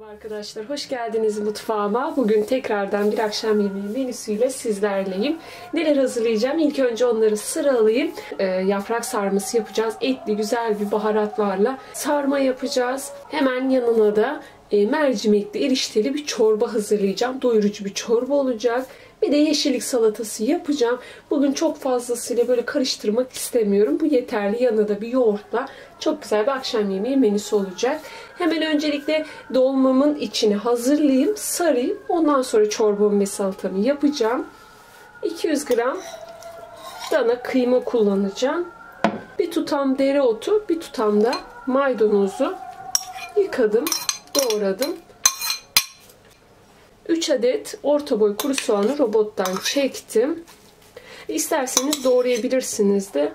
Merhaba arkadaşlar, hoş geldiniz mutfağıma. Bugün tekrardan bir akşam yemeği menüsüyle sizlerleyim. Neler hazırlayacağım? İlk önce onları sıralayayım. Ee, yaprak sarması yapacağız. Etli güzel bir baharatlarla sarma yapacağız. Hemen yanına da e, mercimekli, erişteli bir çorba hazırlayacağım. Doyurucu bir çorba olacak. Bir de yeşillik salatası yapacağım. Bugün çok fazlasıyla böyle karıştırmak istemiyorum. Bu yeterli. Yanına da bir yoğurtla çok güzel bir akşam yemeği menüsü olacak. Hemen öncelikle dolmamın içini hazırlayayım, sarayım. Ondan sonra çorbamı ve salatamı yapacağım. 200 gram dana kıyma kullanacağım. Bir tutam dereotu, bir tutam da maydanozu yıkadım, doğradım. 3 adet orta boy kuru soğanı robottan çektim. İsterseniz doğrayabilirsiniz de.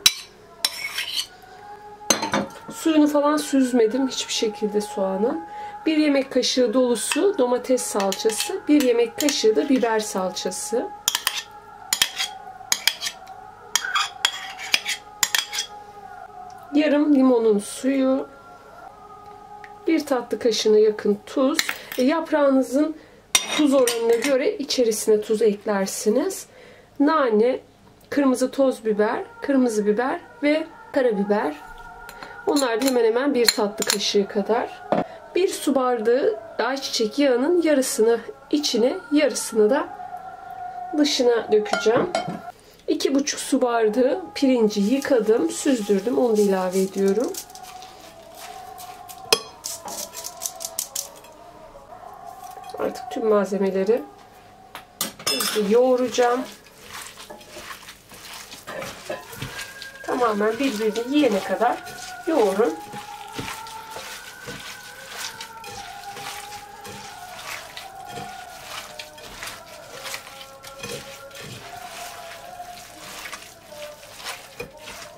Suyunu falan süzmedim hiçbir şekilde soğanın. 1 yemek kaşığı dolusu domates salçası, 1 yemek kaşığı da biber salçası. Yarım limonun suyu, 1 tatlı kaşığına yakın tuz, e, yaprağınızın tuz oranına göre içerisine tuz eklersiniz. Nane, kırmızı toz biber, kırmızı biber ve karabiber. Onlar da hemen hemen bir tatlı kaşığı kadar. Bir su bardağı ayçiçek yağının yarısını içine, yarısını da dışına dökeceğim. 2,5 su bardağı pirinci yıkadım, süzdürdüm. Onu da ilave ediyorum. Artık tüm malzemeleri yoğuracağım. Tamamen birbirini yiyene kadar yoğurun.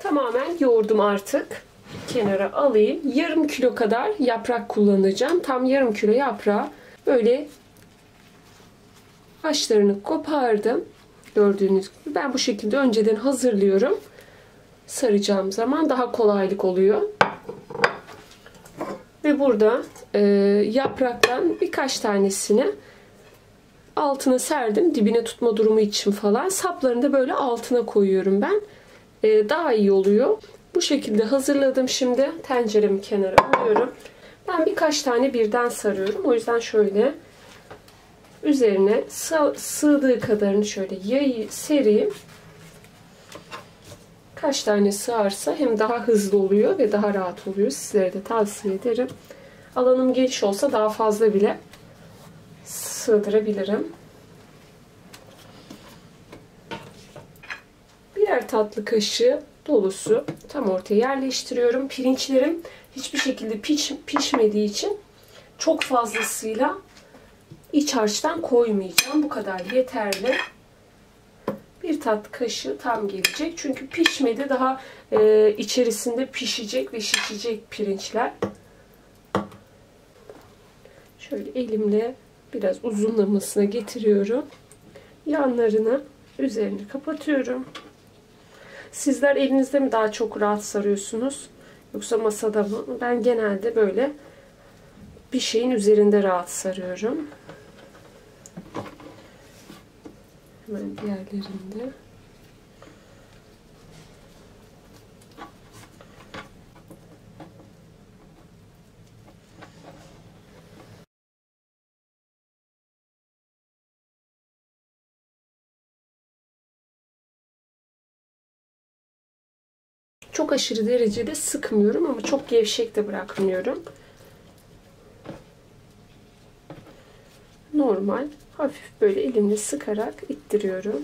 Tamamen yoğurdum artık. Kenara alayım. Yarım kilo kadar yaprak kullanacağım. Tam yarım kilo yaprağı böyle başlarını kopardım. Gördüğünüz gibi ben bu şekilde önceden hazırlıyorum. Saracağım zaman daha kolaylık oluyor. Ve burada e, yapraktan birkaç tanesini altına serdim. Dibine tutma durumu için falan. Saplarını da böyle altına koyuyorum ben. E, daha iyi oluyor. Bu şekilde hazırladım şimdi. Tenceremi kenara alıyorum. Ben birkaç tane birden sarıyorum. O yüzden şöyle üzerine sığdığı kadarını şöyle yayı sereyim. Kaç tane sığarsa hem daha hızlı oluyor ve daha rahat oluyor. Sizlere de tavsiye ederim. Alanım geniş olsa daha fazla bile sığdırabilirim. Birer tatlı kaşığı dolusu tam ortaya yerleştiriyorum. Pirinçlerim hiçbir şekilde piş, pişmediği için çok fazlasıyla iç harçtan koymayacağım. Bu kadar yeterli. Bir tat kaşığı tam gelecek. Çünkü pişmedi. Daha e, içerisinde pişecek ve şişecek pirinçler. Şöyle elimle biraz uzunlamasına getiriyorum. Yanlarını üzerini kapatıyorum. Sizler elinizde mi daha çok rahat sarıyorsunuz? Yoksa masada mı? Ben genelde böyle bir şeyin üzerinde rahat sarıyorum. Hemen diğerlerinde. Çok aşırı derecede sıkmıyorum ama çok gevşek de bırakmıyorum. Normal hafif böyle elimle sıkarak ittiriyorum.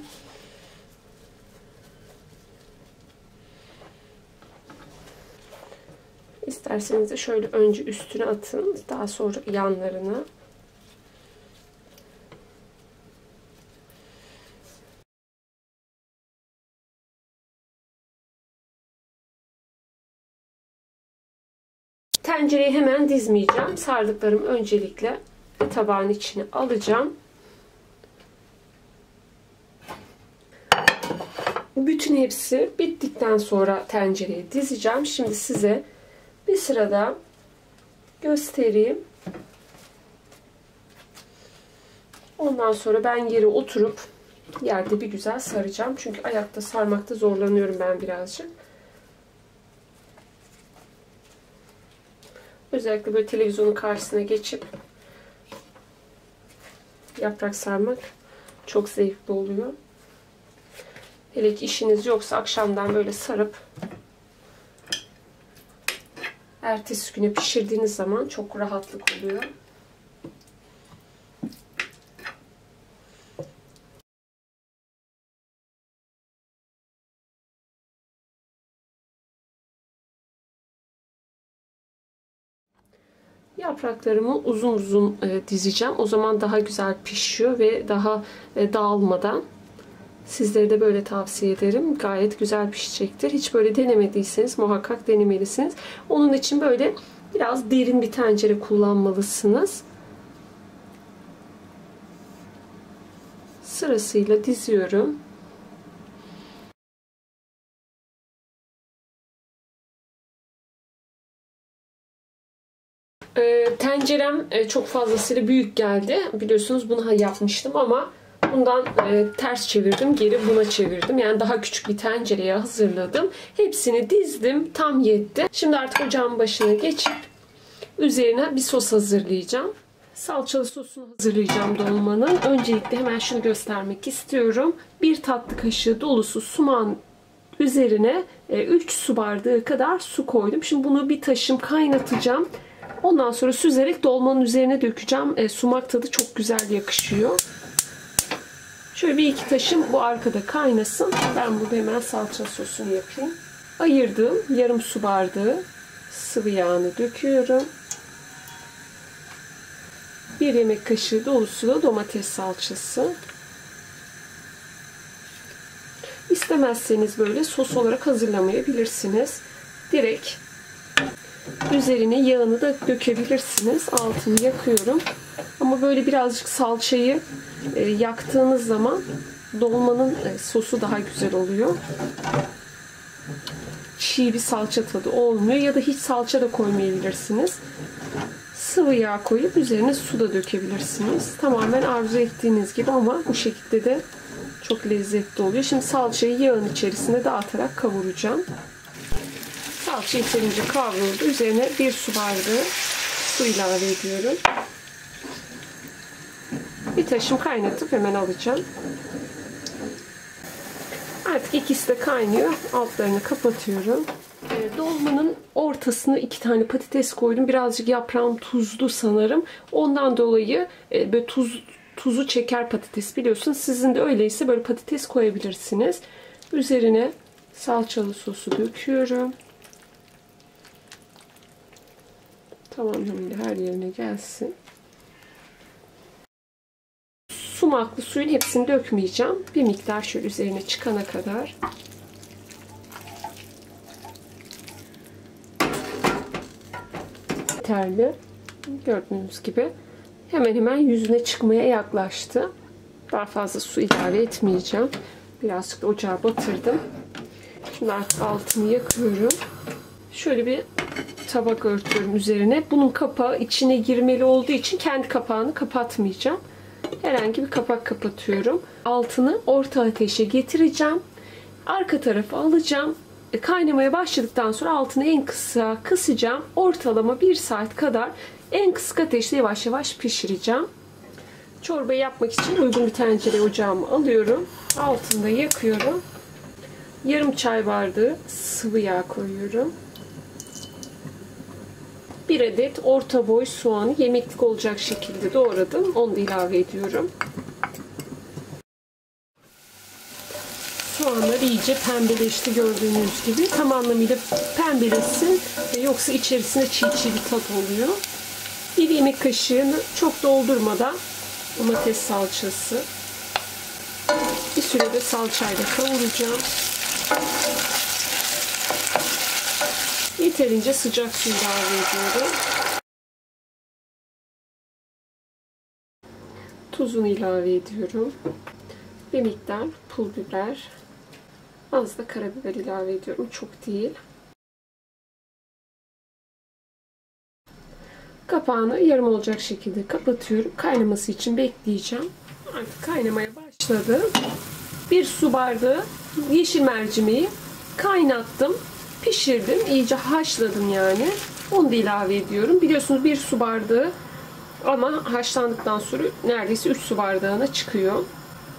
İsterseniz de şöyle önce üstüne atın. Daha sonra yanlarına. Tencereyi hemen dizmeyeceğim. Sardıklarım öncelikle tabağın içine alacağım. Bütün hepsi bittikten sonra tencereye dizeceğim. Şimdi size bir sırada göstereyim. Ondan sonra ben yere oturup yerde bir güzel saracağım. Çünkü ayakta sarmakta zorlanıyorum ben birazcık. Özellikle böyle televizyonun karşısına geçip yaprak sarmak çok zevkli oluyor. Hele ki işiniz yoksa akşamdan böyle sarıp ertesi güne pişirdiğiniz zaman çok rahatlık oluyor. Yapraklarımı uzun uzun e, dizeceğim. O zaman daha güzel pişiyor ve daha e, dağılmadan. Sizlere de böyle tavsiye ederim. Gayet güzel pişecektir. Hiç böyle denemediyseniz muhakkak denemelisiniz. Onun için böyle biraz derin bir tencere kullanmalısınız. Sırasıyla diziyorum. E, tencerem e, çok fazlasıyla büyük geldi. Biliyorsunuz bunu yapmıştım ama bundan e, ters çevirdim. Geri buna çevirdim. Yani daha küçük bir tencereye hazırladım. Hepsini dizdim. Tam yetti. Şimdi artık ocağın başına geçip üzerine bir sos hazırlayacağım. Salçalı sosunu hazırlayacağım dolmanın. Öncelikle hemen şunu göstermek istiyorum. Bir tatlı kaşığı dolusu suman üzerine 3 e, su bardağı kadar su koydum. Şimdi bunu bir taşım kaynatacağım. Ondan sonra süzerek dolmanın üzerine dökeceğim. E, sumak tadı çok güzel yakışıyor. Şöyle bir iki taşım bu arkada kaynasın. Ben burada hemen salça sosunu yapayım. Ayırdığım yarım su bardağı sıvı yağını döküyorum. Bir yemek kaşığı dolusu da domates salçası. İstemezseniz böyle sos olarak hazırlamayabilirsiniz. Direkt Üzerine yağını da dökebilirsiniz. Altını yakıyorum. Ama böyle birazcık salçayı yaktığınız zaman dolmanın e, sosu daha güzel oluyor. Çiğ bir salça tadı olmuyor. Ya da hiç salça da koymayabilirsiniz. Sıvı yağ koyup üzerine su da dökebilirsiniz. Tamamen arzu ettiğiniz gibi ama bu şekilde de çok lezzetli oluyor. Şimdi salçayı yağın içerisine dağıtarak kavuracağım. Salça yeterince kavruldu. Üzerine bir su bardağı su ilave ediyorum. Taşım kaynatıp hemen alacağım. Artık ikisi de kaynıyor. Altlarını kapatıyorum. Ee, dolmanın ortasına iki tane patates koydum. Birazcık yaprağım tuzlu sanırım. Ondan dolayı e, böyle tuz tuzu çeker patates biliyorsunuz. Sizin de öyleyse böyle patates koyabilirsiniz. Üzerine salçalı sosu döküyorum. tamamıyla her yerine gelsin. Sumaklı suyun hepsini dökmeyeceğim. Bir miktar şöyle üzerine çıkana kadar. Yeterli. Gördüğünüz gibi hemen hemen yüzüne çıkmaya yaklaştı. Daha fazla su ilave etmeyeceğim. Birazcık da ocağa batırdım. Şimdi artık altını yakıyorum. Şöyle bir tabak örtüyorum üzerine. Bunun kapağı içine girmeli olduğu için kendi kapağını kapatmayacağım. Herhangi bir kapak kapatıyorum. Altını orta ateşe getireceğim. Arka tarafı alacağım. E, kaynamaya başladıktan sonra altını en kısa kısacağım. Ortalama 1 saat kadar en kısık ateşte yavaş yavaş pişireceğim. Çorbayı yapmak için uygun bir tencere ocağımı alıyorum. Altında yakıyorum. Yarım çay bardağı sıvı yağ koyuyorum. Bir adet orta boy soğanı yemeklik olacak şekilde doğradım. Onu da ilave ediyorum. Soğanlar iyice pembeleşti gördüğünüz gibi. Tam anlamıyla pembeleşsin. Yoksa içerisinde çiğ çiğ bir tat oluyor. Bir yemek kaşığını çok doldurmadan domates salçası. Bir sürede salçayla kavuracağım. Yeterince sıcak su ilave ediyorum. Tuzunu ilave ediyorum. Bir miktar pul biber. Az da karabiber ilave ediyorum. Çok değil. Kapağını yarım olacak şekilde kapatıyorum. Kaynaması için bekleyeceğim. Artık kaynamaya başladı. Bir su bardağı yeşil mercimeği kaynattım. Pişirdim. iyice haşladım yani. Onu da ilave ediyorum. Biliyorsunuz bir su bardağı ama haşlandıktan sonra neredeyse 3 su bardağına çıkıyor.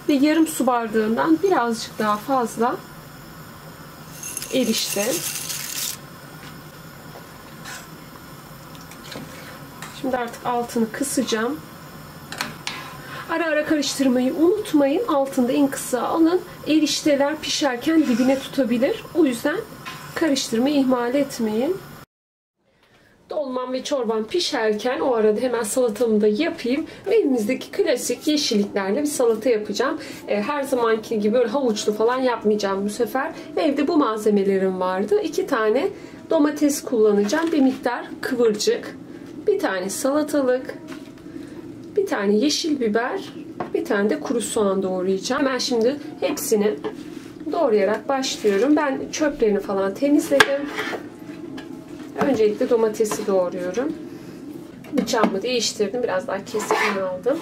Ve yarım su bardağından birazcık daha fazla erişte. Şimdi artık altını kısacağım. Ara ara karıştırmayı unutmayın. Altında en kısa alın. Erişteler pişerken dibine tutabilir. O yüzden karıştırmayı ihmal etmeyin. Dolmam ve çorban pişerken o arada hemen salatamı da yapayım. Ve elimizdeki klasik yeşilliklerle bir salata yapacağım. E, her zamanki gibi böyle havuçlu falan yapmayacağım bu sefer. Evde bu malzemelerim vardı. İki tane domates kullanacağım. Bir miktar kıvırcık. Bir tane salatalık. Bir tane yeşil biber. Bir tane de kuru soğan doğrayacağım. Ben şimdi hepsini doğrayarak başlıyorum. Ben çöplerini falan temizledim. Öncelikle domatesi doğruyorum. Bıçağımı değiştirdim. Biraz daha keskin aldım.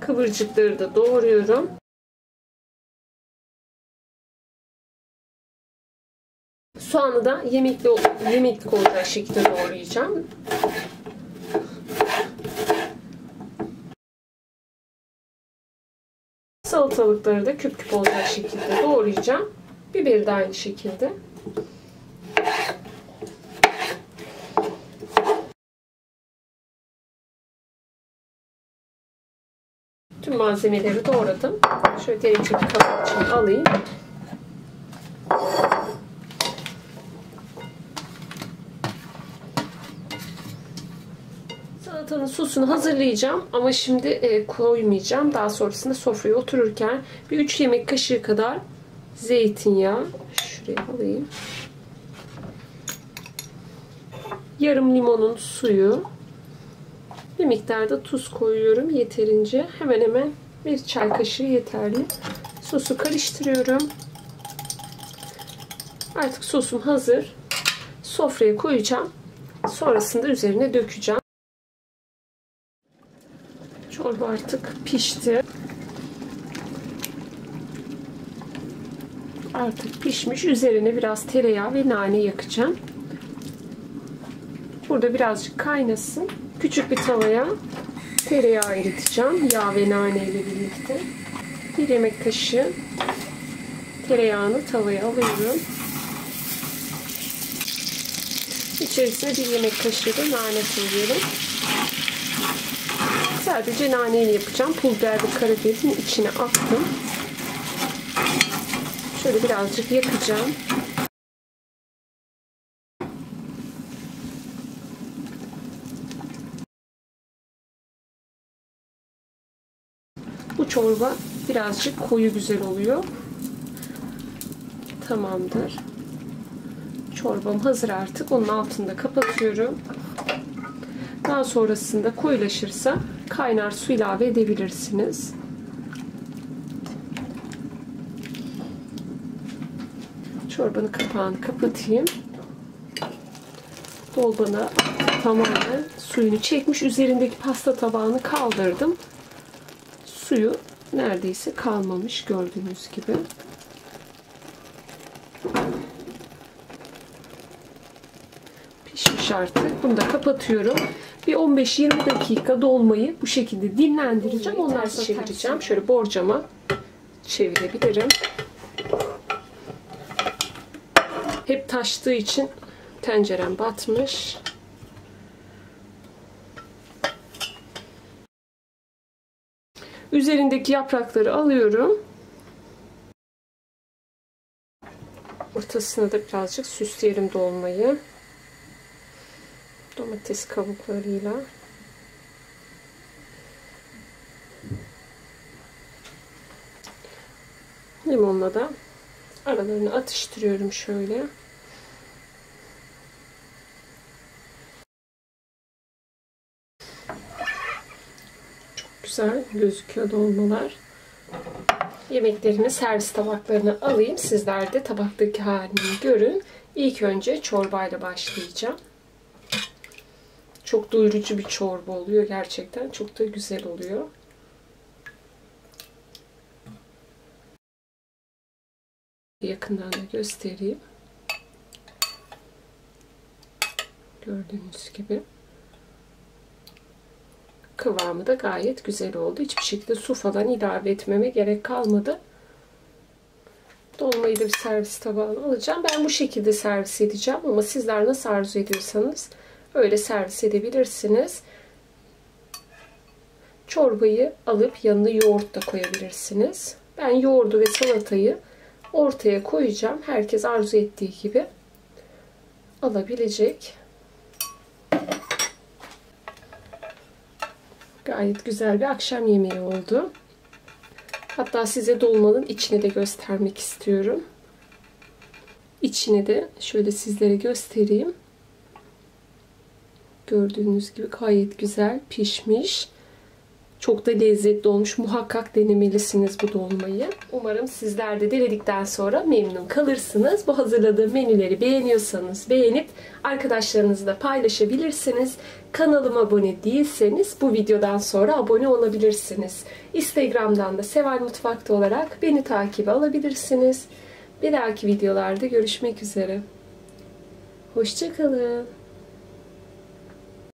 Kıvırcıkları da doğruyorum. Soğanı da yemekli, yemeklik olacak şekilde doğrayacağım. Salatalıkları da küp küp olacak şekilde doğrayacağım. Biberi de aynı şekilde. Tüm malzemeleri doğradım. Şöyle dereceli için alayım. Salatanın sosunu hazırlayacağım ama şimdi e, koymayacağım. Daha sonrasında sofraya otururken bir 3 yemek kaşığı kadar zeytinyağı şuraya alayım. Yarım limonun suyu. Bir miktarda tuz koyuyorum yeterince. Hemen hemen bir çay kaşığı yeterli. Sosu karıştırıyorum. Artık sosum hazır. Sofraya koyacağım. Sonrasında üzerine dökeceğim. Çorba artık pişti. Artık pişmiş. Üzerine biraz tereyağı ve nane yakacağım. Burada birazcık kaynasın. Küçük bir tavaya tereyağı eriteceğim. Yağ ve nane ile birlikte. Bir yemek kaşığı tereyağını tavaya alıyorum. İçerisine bir yemek kaşığı da nane koyuyorum. Sadece naneyle yapacağım. Pul biber ve karabiberin içine attım. Şöyle birazcık yakacağım. Bu çorba birazcık koyu güzel oluyor. Tamamdır. Çorbam hazır artık. Onun altını da kapatıyorum. Daha sonrasında koyulaşırsa kaynar su ilave edebilirsiniz. Çorbanın kapağını kapatayım. Dolbana tamamen suyunu çekmiş. Üzerindeki pasta tabağını kaldırdım. Suyu neredeyse kalmamış gördüğünüz gibi. Pişmiş artık. Bunu da kapatıyorum. Bir 15-20 dakika dolmayı bu şekilde dinlendireceğim. Ondan sonra çevireceğim. Şöyle borcama çevirebilirim. Hep taştığı için tencerem batmış. Üzerindeki yaprakları alıyorum. Ortasına da birazcık süsleyelim dolmayı. Domates kabuklarıyla. Limonla da aralarını atıştırıyorum şöyle. Çok güzel gözüküyor dolmalar. Yemeklerimi servis tabaklarına alayım. Sizler de tabaktaki halini görün. İlk önce çorbayla başlayacağım. Çok doyurucu bir çorba oluyor gerçekten. Çok da güzel oluyor. Yakından da göstereyim. Gördüğünüz gibi. Kıvamı da gayet güzel oldu. Hiçbir şekilde su falan ilave etmeme gerek kalmadı. Dolmayı da bir servis tabağına alacağım. Ben bu şekilde servis edeceğim ama sizler nasıl arzu ediyorsanız öyle servis edebilirsiniz. Çorbayı alıp yanına yoğurt da koyabilirsiniz. Ben yoğurdu ve salatayı ortaya koyacağım. Herkes arzu ettiği gibi alabilecek. Gayet güzel bir akşam yemeği oldu. Hatta size dolmanın içini de göstermek istiyorum. İçini de şöyle sizlere göstereyim. Gördüğünüz gibi gayet güzel pişmiş. Çok da lezzetli olmuş. Muhakkak denemelisiniz bu dolmayı. Umarım sizler de denedikten sonra memnun kalırsınız. Bu hazırladığım menüleri beğeniyorsanız beğenip arkadaşlarınızla paylaşabilirsiniz. Kanalıma abone değilseniz bu videodan sonra abone olabilirsiniz. Instagram'dan da Seval Mutfak'ta olarak beni takibe alabilirsiniz. Bir dahaki videolarda görüşmek üzere. Hoşçakalın.